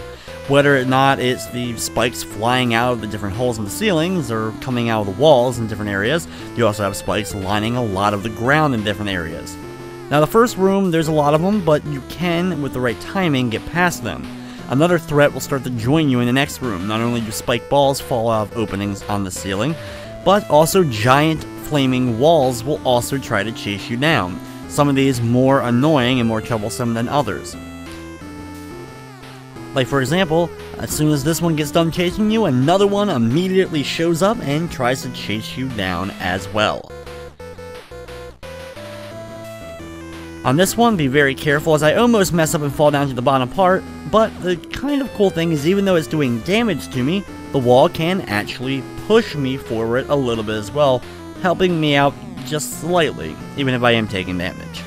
Whether or not it's the spikes flying out of the different holes in the ceilings or coming out of the walls in different areas, you also have spikes lining a lot of the ground in different areas. Now the first room, there's a lot of them, but you can, with the right timing, get past them. Another threat will start to join you in the next room. Not only do spike balls fall out of openings on the ceiling, but also giant flaming walls will also try to chase you down. Some of these more annoying and more troublesome than others. Like for example, as soon as this one gets done chasing you, another one immediately shows up and tries to chase you down as well. On this one, be very careful as I almost mess up and fall down to the bottom part, but the kind of cool thing is even though it's doing damage to me, the wall can actually push me forward a little bit as well, helping me out just slightly, even if I am taking damage.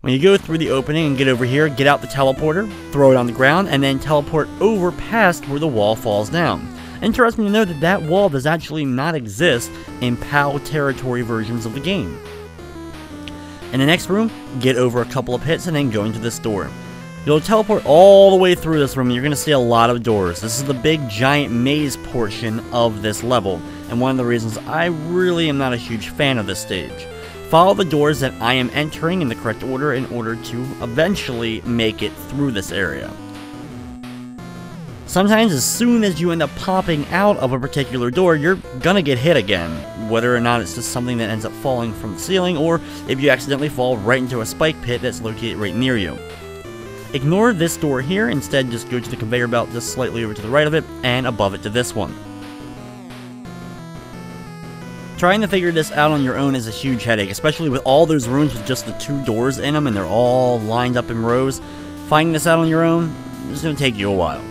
When you go through the opening and get over here, get out the teleporter, throw it on the ground, and then teleport over past where the wall falls down. Interesting to know that that wall does actually not exist in PAL territory versions of the game. In the next room, get over a couple of pits and then go into this door. You'll teleport all the way through this room you're going to see a lot of doors. This is the big giant maze portion of this level, and one of the reasons I really am not a huge fan of this stage. Follow the doors that I am entering in the correct order in order to eventually make it through this area. Sometimes as soon as you end up popping out of a particular door, you're gonna get hit again, whether or not it's just something that ends up falling from the ceiling, or if you accidentally fall right into a spike pit that's located right near you. Ignore this door here, instead just go to the conveyor belt just slightly over to the right of it, and above it to this one. Trying to figure this out on your own is a huge headache, especially with all those rooms with just the two doors in them and they're all lined up in rows. Finding this out on your own is going to take you a while.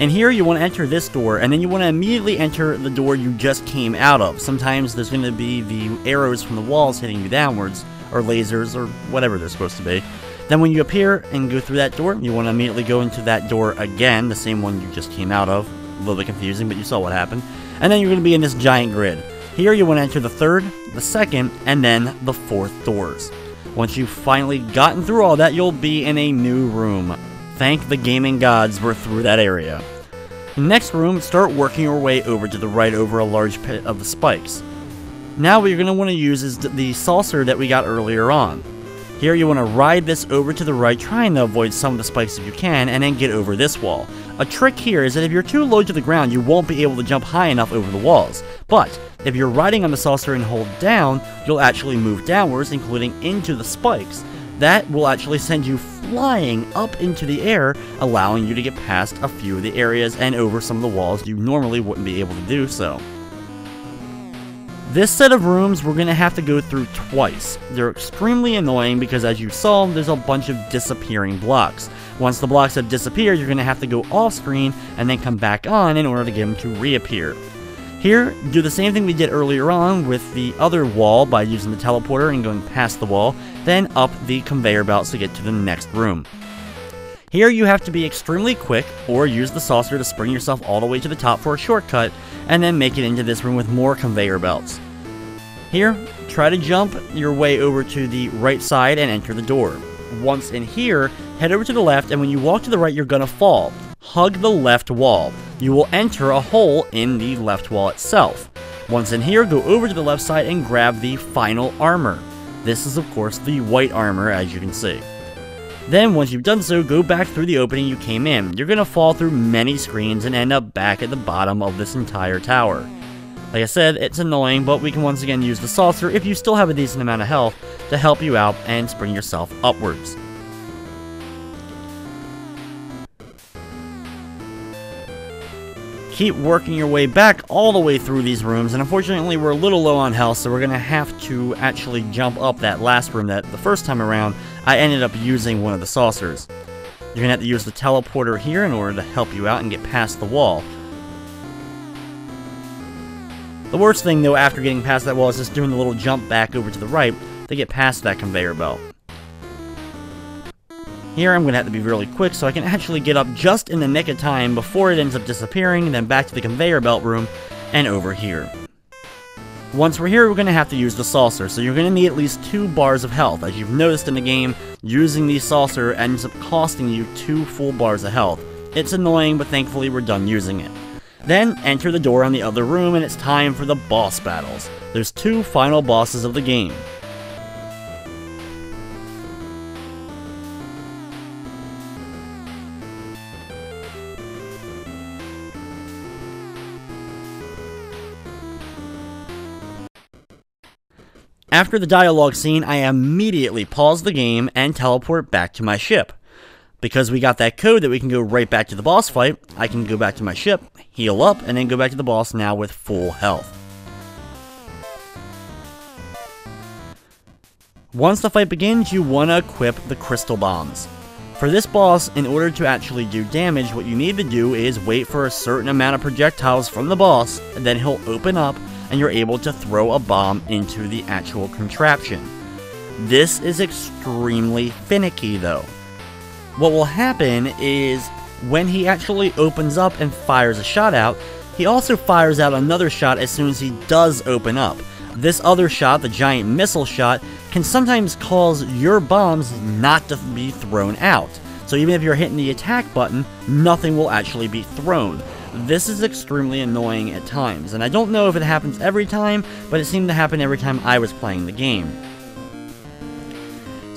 And here you want to enter this door, and then you want to immediately enter the door you just came out of. Sometimes there's going to be the arrows from the walls hitting you downwards, or lasers, or whatever they're supposed to be. Then when you appear and go through that door, you want to immediately go into that door again, the same one you just came out of. A little bit confusing, but you saw what happened. And then you're going to be in this giant grid. Here you want to enter the third, the second, and then the fourth doors. Once you've finally gotten through all that, you'll be in a new room. Thank the gaming gods we're through that area. Next room, start working your way over to the right over a large pit of the spikes. Now what you're going to want to use is the saucer that we got earlier on. Here you want to ride this over to the right, trying to avoid some of the spikes if you can, and then get over this wall. A trick here is that if you're too low to the ground, you won't be able to jump high enough over the walls. But, if you're riding on the saucer and hold down, you'll actually move downwards, including into the spikes, that will actually send you flying up into the air, allowing you to get past a few of the areas and over some of the walls you normally wouldn't be able to do so. This set of rooms we're going to have to go through twice. They're extremely annoying because as you saw, there's a bunch of disappearing blocks. Once the blocks have disappeared, you're going to have to go off screen and then come back on in order to get them to reappear. Here, do the same thing we did earlier on with the other wall by using the teleporter and going past the wall, then up the conveyor belts to get to the next room. Here you have to be extremely quick, or use the saucer to spring yourself all the way to the top for a shortcut, and then make it into this room with more conveyor belts. Here, try to jump your way over to the right side and enter the door. Once in here, head over to the left, and when you walk to the right, you're gonna fall hug the left wall. You will enter a hole in the left wall itself. Once in here, go over to the left side and grab the final armor. This is of course the white armor as you can see. Then once you've done so, go back through the opening you came in. You're to fall through many screens and end up back at the bottom of this entire tower. Like I said, it's annoying, but we can once again use the saucer if you still have a decent amount of health to help you out and spring yourself upwards. keep working your way back all the way through these rooms, and unfortunately we're a little low on health, so we're going to have to actually jump up that last room that the first time around I ended up using one of the saucers. You're going to have to use the teleporter here in order to help you out and get past the wall. The worst thing though after getting past that wall is just doing the little jump back over to the right to get past that conveyor belt. Here I'm going to have to be really quick so I can actually get up just in the nick of time before it ends up disappearing, then back to the conveyor belt room, and over here. Once we're here, we're going to have to use the saucer, so you're going to need at least two bars of health. As you've noticed in the game, using the saucer ends up costing you two full bars of health. It's annoying, but thankfully we're done using it. Then, enter the door on the other room and it's time for the boss battles. There's two final bosses of the game. After the dialogue scene, I immediately pause the game and teleport back to my ship. Because we got that code that we can go right back to the boss fight, I can go back to my ship, heal up, and then go back to the boss now with full health. Once the fight begins, you want to equip the crystal bombs. For this boss, in order to actually do damage, what you need to do is wait for a certain amount of projectiles from the boss, and then he'll open up and you're able to throw a bomb into the actual contraption. This is extremely finicky though. What will happen is when he actually opens up and fires a shot out, he also fires out another shot as soon as he does open up. This other shot, the giant missile shot, can sometimes cause your bombs not to be thrown out. So even if you're hitting the attack button, nothing will actually be thrown. This is extremely annoying at times, and I don't know if it happens every time, but it seemed to happen every time I was playing the game.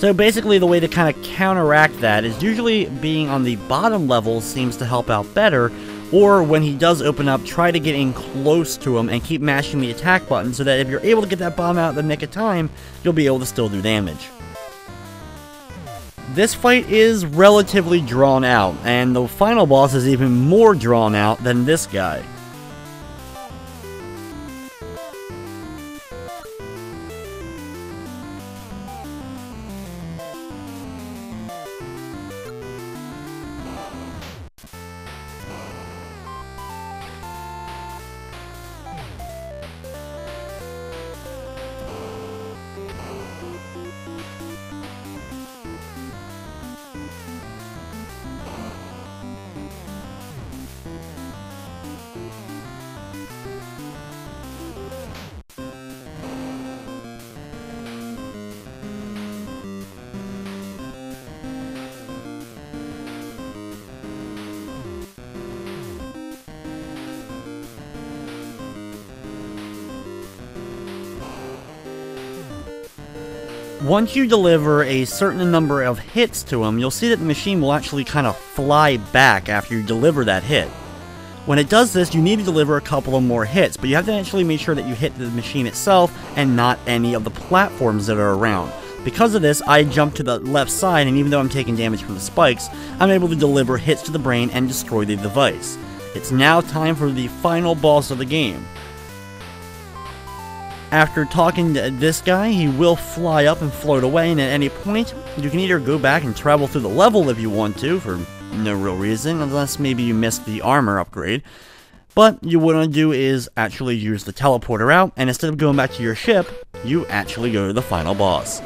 So basically the way to kind of counteract that is usually being on the bottom level seems to help out better, or when he does open up, try to get in close to him and keep mashing the attack button so that if you're able to get that bomb out in the nick of time, you'll be able to still do damage. This fight is relatively drawn out, and the final boss is even more drawn out than this guy. Once you deliver a certain number of hits to him, you'll see that the machine will actually kind of fly back after you deliver that hit. When it does this, you need to deliver a couple of more hits, but you have to actually make sure that you hit the machine itself and not any of the platforms that are around. Because of this, I jump to the left side, and even though I'm taking damage from the spikes, I'm able to deliver hits to the brain and destroy the device. It's now time for the final boss of the game. After talking to this guy, he will fly up and float away, and at any point, you can either go back and travel through the level if you want to, for no real reason, unless maybe you missed the armor upgrade. But you what want to do is actually use the teleporter out, and instead of going back to your ship, you actually go to the final boss.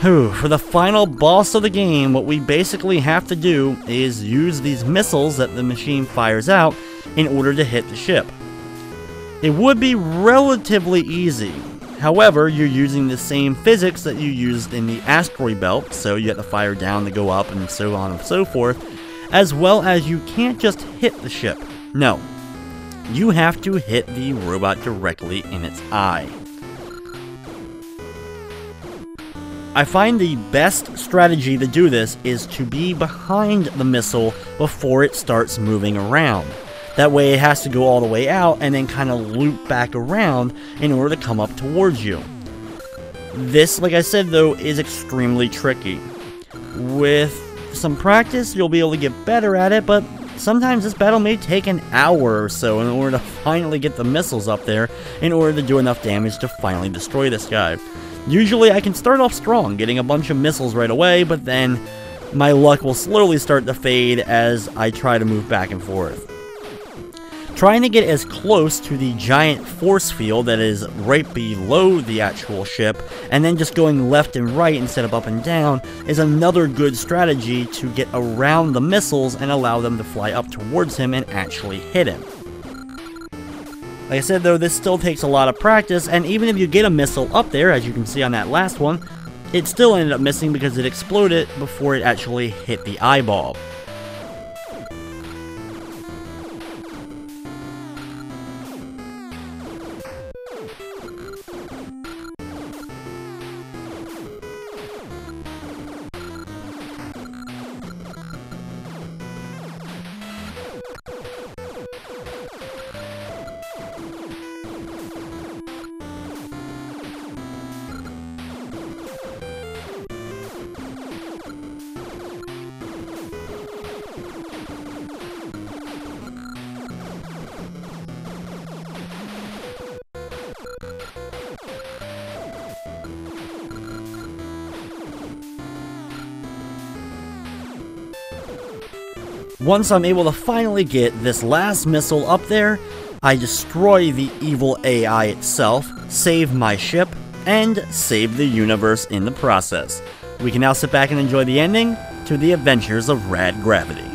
Whew, for the final boss of the game, what we basically have to do is use these missiles that the machine fires out in order to hit the ship. It would be relatively easy. However, you're using the same physics that you used in the asteroid belt, so you have to fire down to go up and so on and so forth, as well as you can't just hit the ship. No. You have to hit the robot directly in its eye. I find the best strategy to do this is to be behind the missile before it starts moving around. That way it has to go all the way out and then kind of loop back around in order to come up towards you. This, like I said though, is extremely tricky. With some practice, you'll be able to get better at it, but sometimes this battle may take an hour or so in order to finally get the missiles up there in order to do enough damage to finally destroy this guy. Usually I can start off strong, getting a bunch of missiles right away, but then my luck will slowly start to fade as I try to move back and forth. Trying to get as close to the giant force field that is right below the actual ship, and then just going left and right instead of up and down, is another good strategy to get around the missiles and allow them to fly up towards him and actually hit him. Like I said though, this still takes a lot of practice, and even if you get a missile up there, as you can see on that last one, it still ended up missing because it exploded before it actually hit the eyeball. Once I'm able to finally get this last missile up there, I destroy the evil AI itself, save my ship, and save the universe in the process. We can now sit back and enjoy the ending to the adventures of Rad Gravity.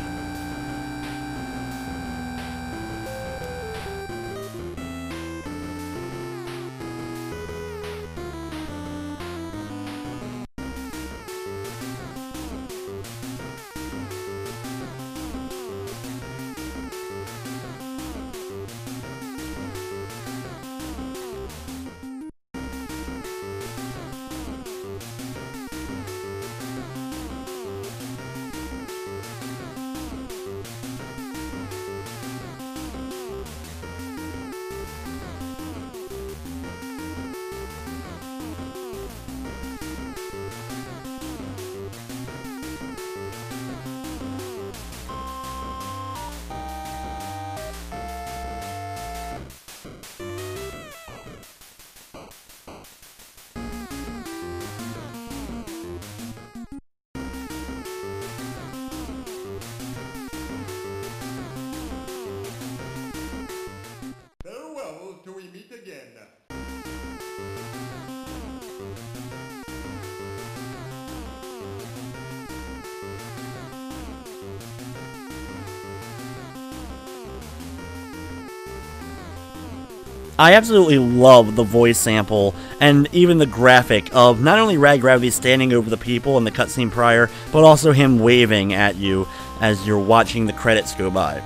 I absolutely love the voice sample and even the graphic of not only Rad Gravity standing over the people in the cutscene prior, but also him waving at you as you're watching the credits go by.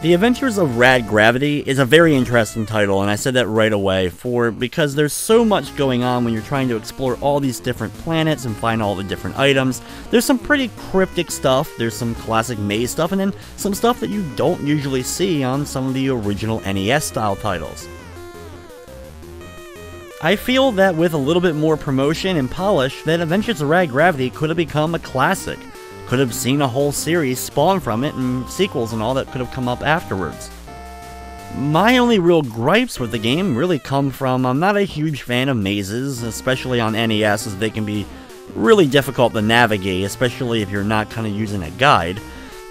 The Adventures of Rad Gravity is a very interesting title, and I said that right away, for because there's so much going on when you're trying to explore all these different planets and find all the different items. There's some pretty cryptic stuff, there's some classic maze stuff, and then some stuff that you don't usually see on some of the original NES style titles. I feel that with a little bit more promotion and polish, that Adventures of Rad Gravity could have become a classic. Could have seen a whole series spawn from it and sequels and all that could have come up afterwards. My only real gripes with the game really come from I'm not a huge fan of mazes, especially on NES as they can be really difficult to navigate, especially if you're not kind of using a guide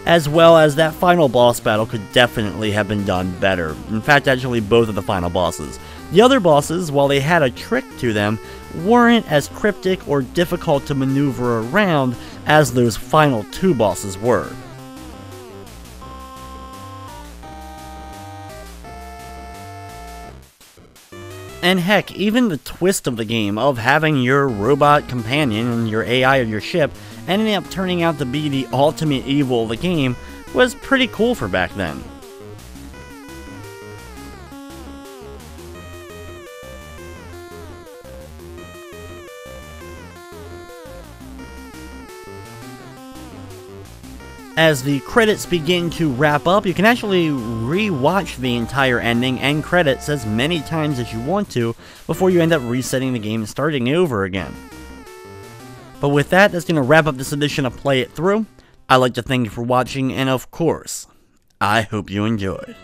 as well as that final boss battle could definitely have been done better. In fact, actually both of the final bosses. The other bosses, while they had a trick to them, weren't as cryptic or difficult to maneuver around as those final two bosses were. And heck, even the twist of the game of having your robot companion and your AI of your ship ending up turning out to be the ultimate evil of the game was pretty cool for back then. As the credits begin to wrap up, you can actually re-watch the entire ending and credits as many times as you want to before you end up resetting the game and starting over again. But with that, that's going to wrap up this edition of Play It Through. I'd like to thank you for watching, and of course, I hope you enjoyed.